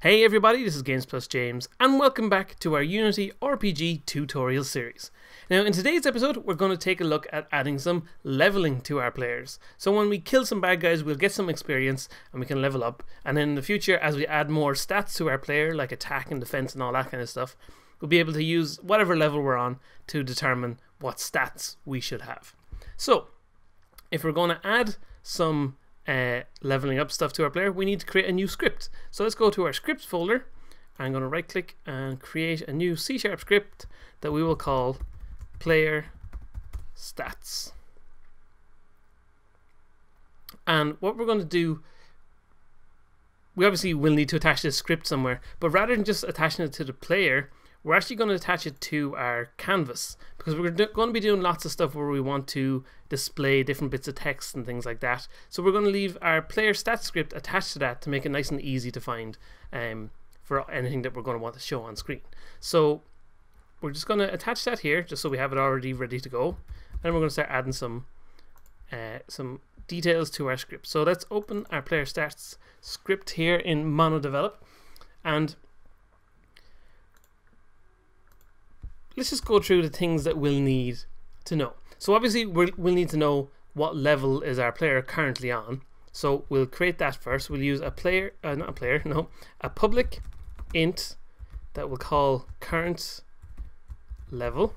Hey everybody, this is Games Plus James, and welcome back to our Unity RPG tutorial series. Now, in today's episode, we're going to take a look at adding some leveling to our players. So, when we kill some bad guys, we'll get some experience and we can level up. And in the future, as we add more stats to our player, like attack and defense and all that kind of stuff, we'll be able to use whatever level we're on to determine what stats we should have. So, if we're going to add some uh, leveling up stuff to our player, we need to create a new script. So let's go to our scripts folder. I'm going to right click and create a new C sharp script that we will call player stats. And what we're going to do, we obviously will need to attach this script somewhere, but rather than just attaching it to the player, we're actually going to attach it to our canvas because we're going to be doing lots of stuff where we want to display different bits of text and things like that. So we're going to leave our player stats script attached to that to make it nice and easy to find um, for anything that we're going to want to show on screen. So we're just going to attach that here just so we have it already ready to go. And we're going to start adding some uh, some details to our script. So let's open our player stats script here in MonoDevelop and let's just go through the things that we'll need to know. So obviously we'll, we'll need to know what level is our player currently on. So we'll create that first. We'll use a player, uh, not a player, no, a public int that we'll call current level.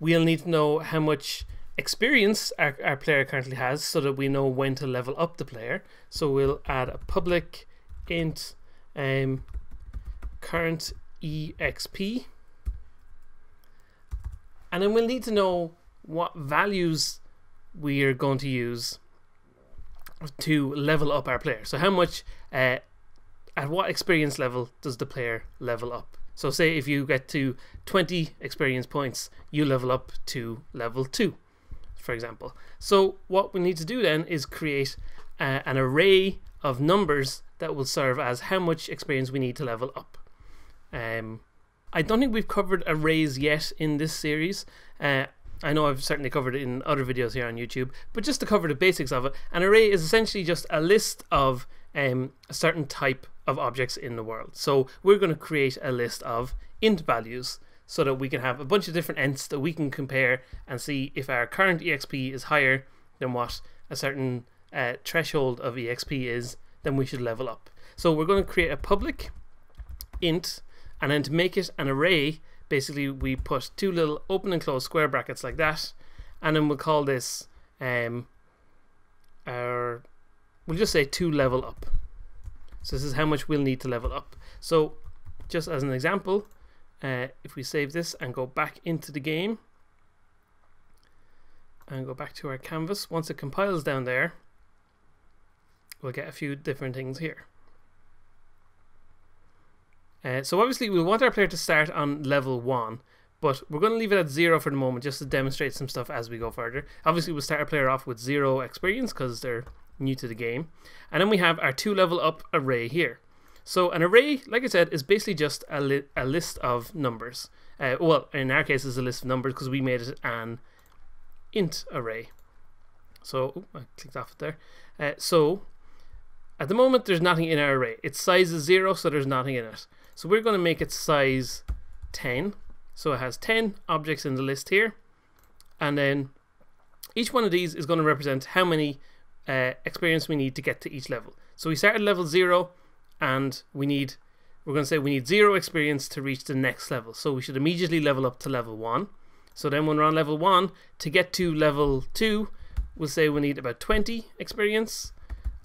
We'll need to know how much experience our, our player currently has so that we know when to level up the player. So we'll add a public int um, current exp and then we'll need to know what values we are going to use to level up our player. So how much, uh, at what experience level does the player level up? So say if you get to 20 experience points, you level up to level 2, for example. So what we need to do then is create uh, an array of numbers that will serve as how much experience we need to level up. Um, I don't think we've covered arrays yet in this series. Uh, I know I've certainly covered it in other videos here on YouTube, but just to cover the basics of it, an array is essentially just a list of um, a certain type of objects in the world. So we're going to create a list of int values so that we can have a bunch of different ints that we can compare and see if our current exp is higher than what a certain uh, threshold of exp is, then we should level up. So we're going to create a public int and then to make it an array, basically we put two little open and close square brackets like that, and then we'll call this um, our, we'll just say two level up. So this is how much we'll need to level up. So just as an example, uh, if we save this and go back into the game, and go back to our canvas, once it compiles down there, we'll get a few different things here. Uh, so obviously we want our player to start on level 1, but we're going to leave it at 0 for the moment just to demonstrate some stuff as we go further. Obviously we'll start our player off with 0 experience because they're new to the game. And then we have our 2 level up array here. So an array, like I said, is basically just a, li a list of numbers. Uh, well, in our case, it's a list of numbers because we made it an int array. So, I clicked off it there. Uh, so, at the moment, there's nothing in our array. Its size is 0, so there's nothing in it. So we're going to make it size 10. So it has 10 objects in the list here. And then each one of these is going to represent how many uh, experience we need to get to each level. So we start at level 0 and we need, we're going to say we need 0 experience to reach the next level. So we should immediately level up to level 1. So then when we're on level 1, to get to level 2, we'll say we need about 20 experience.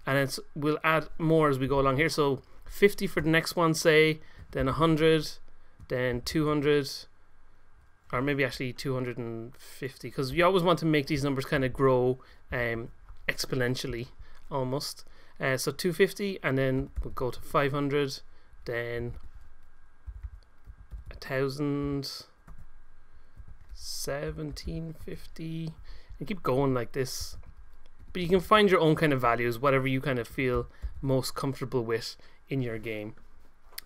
And it's, we'll add more as we go along here. So 50 for the next one, say, then 100, then 200, or maybe actually 250, because you always want to make these numbers kind of grow um, exponentially almost. Uh, so 250, and then we'll go to 500, then 1000, 1750, and keep going like this. But you can find your own kind of values, whatever you kind of feel most comfortable with in your game.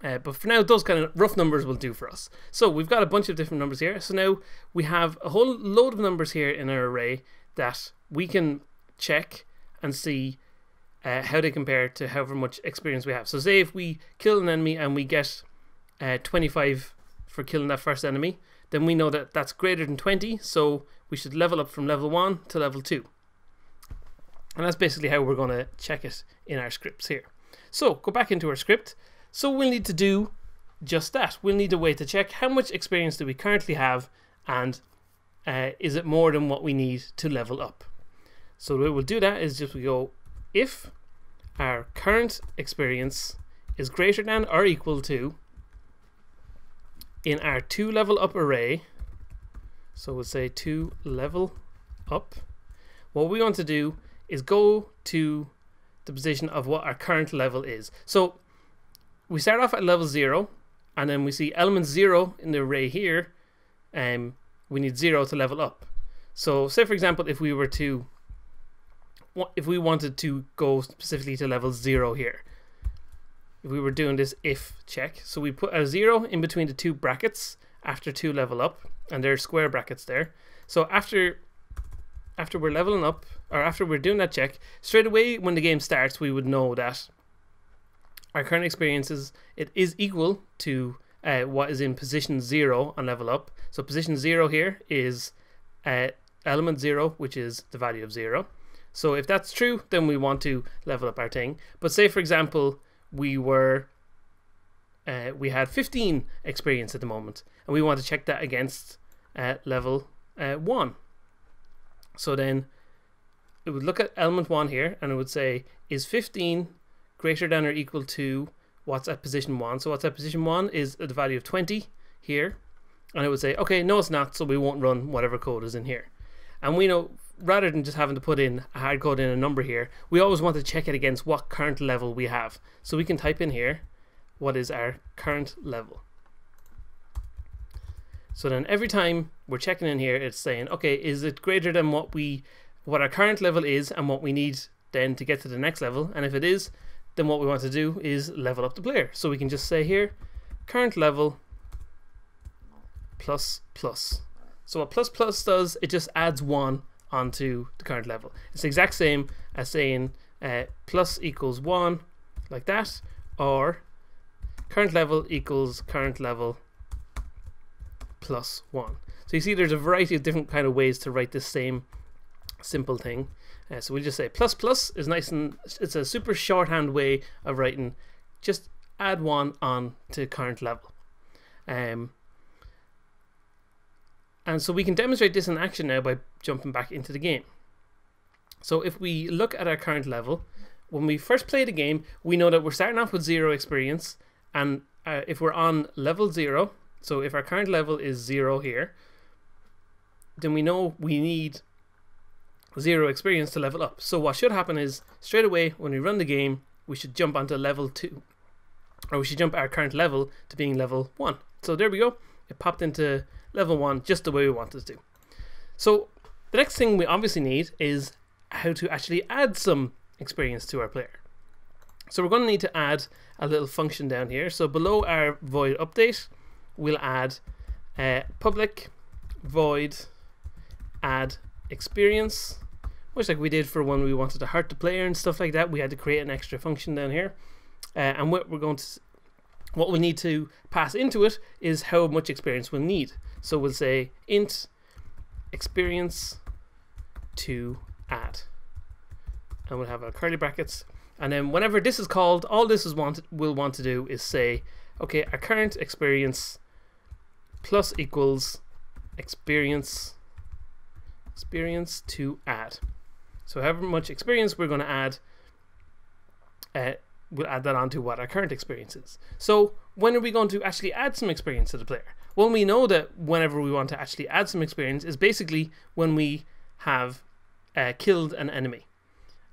Uh, but for now, those kind of rough numbers will do for us. So we've got a bunch of different numbers here. So now we have a whole load of numbers here in our array that we can check and see uh, how they compare to however much experience we have. So say if we kill an enemy and we get uh, 25 for killing that first enemy, then we know that that's greater than 20, so we should level up from level 1 to level 2. And that's basically how we're going to check it in our scripts here. So go back into our script. So we'll need to do just that. We'll need a way to check how much experience do we currently have and uh, is it more than what we need to level up. So the way we'll do that is just we go if our current experience is greater than or equal to in our two level up array so we'll say two level up what we want to do is go to the position of what our current level is so we start off at level 0 and then we see element 0 in the array here um, we need 0 to level up. So say for example if we were to if we wanted to go specifically to level 0 here if we were doing this if check so we put a 0 in between the two brackets after 2 level up and there's square brackets there. So after after we're leveling up or after we're doing that check straight away when the game starts we would know that our current experiences it is equal to uh, what is in position 0 on level up so position 0 here is uh, element 0 which is the value of 0 so if that's true, then we want to level up our thing. But say, for example, we were uh, we had 15 experience at the moment, and we want to check that against uh, level uh, 1. So then it would look at element 1 here, and it would say, is 15 greater than or equal to what's at position 1? So what's at position 1 is the value of 20 here, and it would say, okay, no it's not, so we won't run whatever code is in here. And we know rather than just having to put in a hard code in a number here, we always want to check it against what current level we have. So we can type in here, what is our current level? So then every time we're checking in here, it's saying, okay, is it greater than what we, what our current level is and what we need then to get to the next level? And if it is, then what we want to do is level up the player. So we can just say here, current level plus plus. So what plus plus does, it just adds one onto the current level. It's the exact same as saying uh, plus equals 1 like that or current level equals current level plus 1. So you see there's a variety of different kind of ways to write this same simple thing. Uh, so we'll just say plus plus is nice and it's a super shorthand way of writing just add 1 on to current level. Um, and so we can demonstrate this in action now by jumping back into the game. So if we look at our current level, when we first play the game, we know that we're starting off with zero experience. And uh, if we're on level zero, so if our current level is zero here, then we know we need zero experience to level up. So what should happen is straight away when we run the game, we should jump onto level two, or we should jump our current level to being level one. So there we go. It popped into level 1 just the way we want it to. So the next thing we obviously need is how to actually add some experience to our player. So we're going to need to add a little function down here. So below our void update, we'll add uh, public void add experience, much like we did for when we wanted to hurt the player and stuff like that. We had to create an extra function down here. Uh, and what we're going to what we need to pass into it is how much experience we'll need. So we'll say int experience to add. And we'll have our curly brackets. And then whenever this is called, all this is want we'll want to do is say, okay, our current experience plus equals experience experience to add. So however much experience we're going to add, uh, we'll add that onto what our current experience is. So when are we going to actually add some experience to the player? Well, we know that whenever we want to actually add some experience is basically when we have uh, killed an enemy.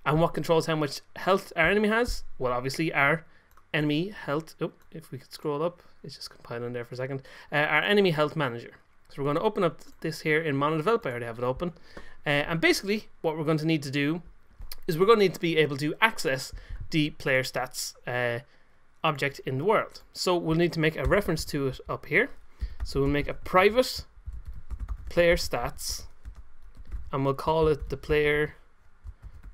And what controls how much health our enemy has? Well, obviously our enemy health. Oh, if we could scroll up, it's just compiling there for a second. Uh, our enemy health manager. So we're going to open up this here in Mono MonoDevelop. I already have it open. Uh, and basically, what we're going to need to do is we're going to need to be able to access the player stats uh, object in the world. So we'll need to make a reference to it up here. So we'll make a private player stats and we'll call it the player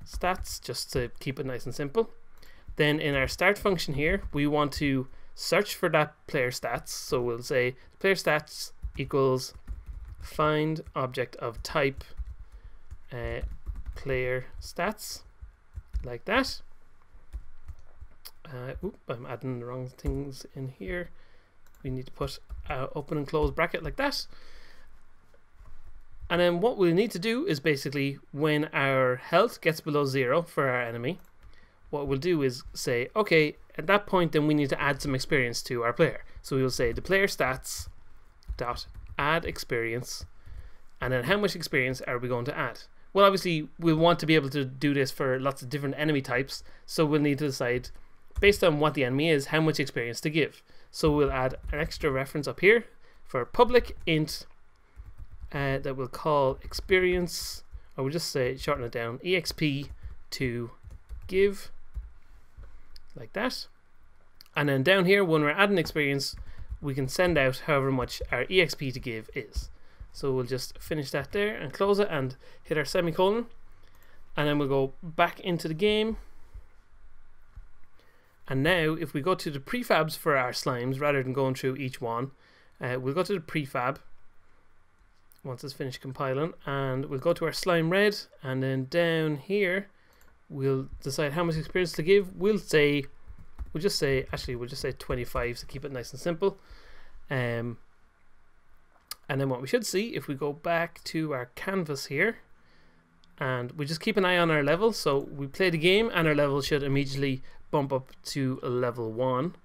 stats just to keep it nice and simple. Then in our start function here, we want to search for that player stats. So we'll say player stats equals find object of type uh, player stats like that. Uh, oop, I'm adding the wrong things in here. We need to put uh, open and close bracket like that. And then what we need to do is basically when our health gets below zero for our enemy, what we'll do is say, okay, at that point then we need to add some experience to our player. So we'll say the player stats dot add experience and then how much experience are we going to add? Well obviously we want to be able to do this for lots of different enemy types, so we'll need to decide based on what the enemy is, how much experience to give. So we'll add an extra reference up here for public int uh, that we'll call experience, or we'll just say shorten it down, exp to give, like that. And then down here, when we're adding experience, we can send out however much our exp to give is. So we'll just finish that there and close it and hit our semicolon. And then we'll go back into the game. And now, if we go to the prefabs for our slimes, rather than going through each one, uh, we'll go to the prefab once it's finished compiling and we'll go to our slime red and then down here we'll decide how much experience to give we'll say we'll just say actually we'll just say 25 to keep it nice and simple um, and then what we should see if we go back to our canvas here and we just keep an eye on our level so we play the game and our level should immediately bump up to level 1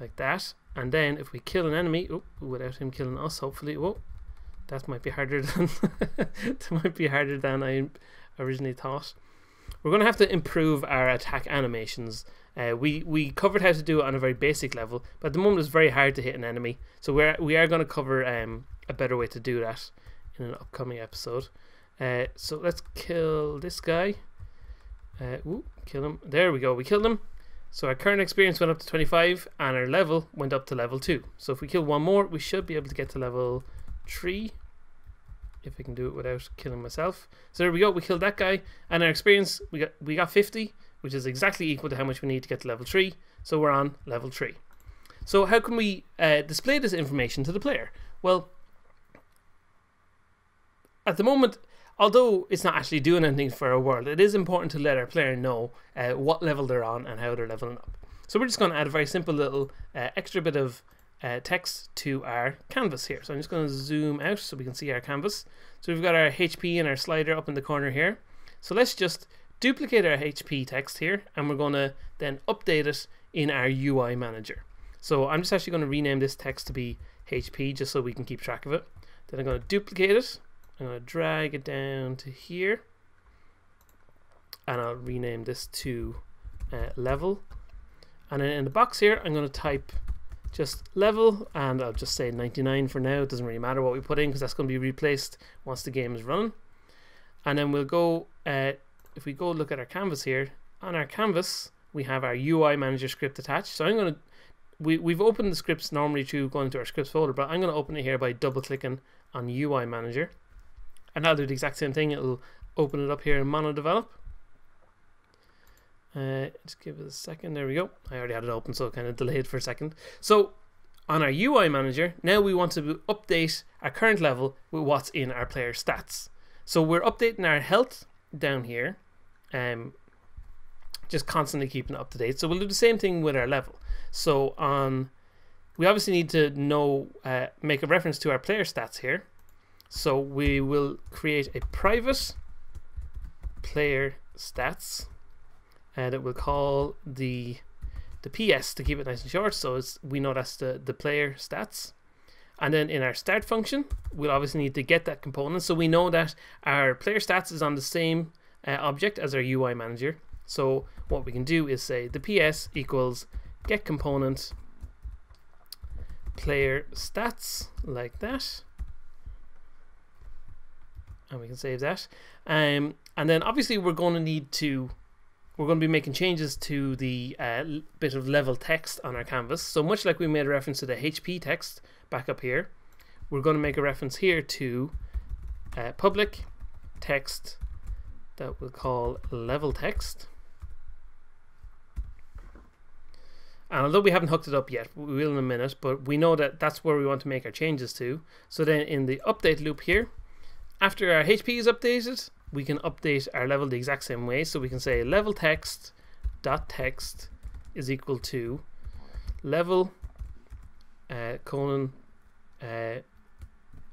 like that and then if we kill an enemy oh, without him killing us hopefully oh, that might be harder than that might be harder than I originally thought. We're going to have to improve our attack animations. Uh, we we covered how to do it on a very basic level, but at the moment it's very hard to hit an enemy. So we're we are going to cover um, a better way to do that in an upcoming episode. Uh, so let's kill this guy. Uh, ooh, kill him. There we go. We killed him. So our current experience went up to 25 and our level went up to level 2. So if we kill one more, we should be able to get to level tree if I can do it without killing myself. So there we go. We killed that guy, and our experience we got we got 50, which is exactly equal to how much we need to get to level three. So we're on level three. So how can we uh, display this information to the player? Well, at the moment, although it's not actually doing anything for our world, it is important to let our player know uh, what level they're on and how they're leveling up. So we're just going to add a very simple little uh, extra bit of uh, text to our canvas here. So I'm just going to zoom out so we can see our canvas. So we've got our HP and our slider up in the corner here. So let's just duplicate our HP text here and we're going to then update it in our UI manager. So I'm just actually going to rename this text to be HP just so we can keep track of it. Then I'm going to duplicate it. I'm going to drag it down to here and I'll rename this to uh, level. And then in the box here, I'm going to type just level and I'll just say 99 for now. It doesn't really matter what we put in because that's going to be replaced once the game is running. And then we'll go uh, if we go look at our canvas here on our canvas we have our UI manager script attached. So I'm going to we, we've opened the scripts normally to going into our scripts folder but I'm going to open it here by double clicking on UI manager. And I'll do the exact same thing. It'll open it up here in MonoDevelop uh, just give it a second. There we go. I already had it open, so kind of delayed for a second. So on our UI manager, now we want to update our current level with what's in our player stats. So we're updating our health down here, um, just constantly keeping it up to date. So we'll do the same thing with our level. So on, we obviously need to know, uh, make a reference to our player stats here. So we will create a private player stats and it will call the the PS to keep it nice and short so it's we know that's the, the player stats. And then in our start function we'll obviously need to get that component so we know that our player stats is on the same uh, object as our UI manager. So what we can do is say the PS equals get component player stats like that. And we can save that. Um, and then obviously we're going to need to we're going to be making changes to the uh, bit of level text on our canvas. So much like we made a reference to the HP text back up here, we're going to make a reference here to uh, public text that we'll call level text. And although we haven't hooked it up yet, we will in a minute, but we know that that's where we want to make our changes to. So then in the update loop here, after our HP is updated, we can update our level the exact same way. So we can say level text dot text is equal to level uh, colon uh,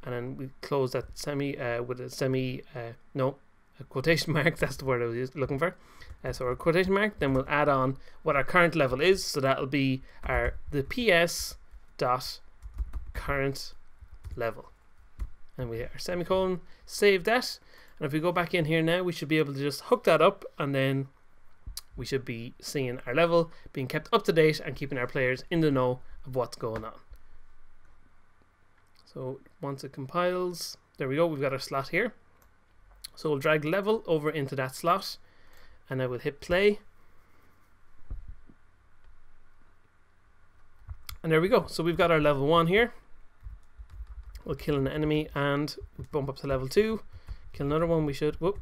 and then we close that semi uh, with a semi uh, no a quotation mark. That's the word I was looking for. Uh, so our quotation mark then we'll add on what our current level is. So that'll be our the PS dot current level and we hit our semicolon save that and if we go back in here now we should be able to just hook that up and then we should be seeing our level being kept up to date and keeping our players in the know of what's going on so once it compiles, there we go, we've got our slot here. So we'll drag level over into that slot and I will hit play. And there we go. So we've got our level 1 here. We'll kill an enemy and bump up to level 2. Kill another one, we should... Whoop.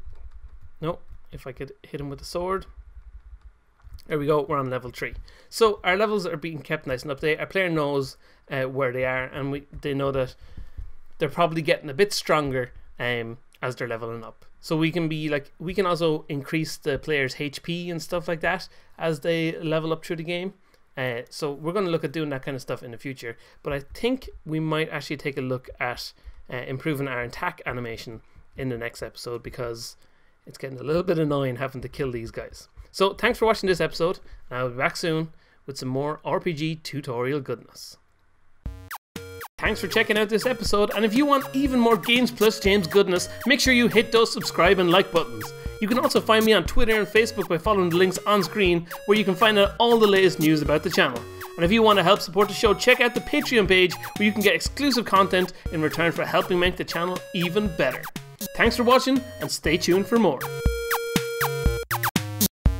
No, if I could hit him with the sword. There we go, we're on level 3. So our levels are being kept nice and up to date. Our player knows uh, where they are and we they know that they're probably getting a bit stronger um, as they're leveling up. So we can be like, we can also increase the player's HP and stuff like that as they level up through the game. Uh, so we're going to look at doing that kind of stuff in the future. But I think we might actually take a look at uh, improving our attack animation in the next episode because it's getting a little bit annoying having to kill these guys. So thanks for watching this episode, and I'll be back soon with some more RPG tutorial goodness. Thanks for checking out this episode, and if you want even more Games Plus James goodness, make sure you hit those subscribe and like buttons. You can also find me on Twitter and Facebook by following the links on screen, where you can find out all the latest news about the channel. And if you want to help support the show, check out the Patreon page where you can get exclusive content in return for helping make the channel even better. Thanks for watching, and stay tuned for more.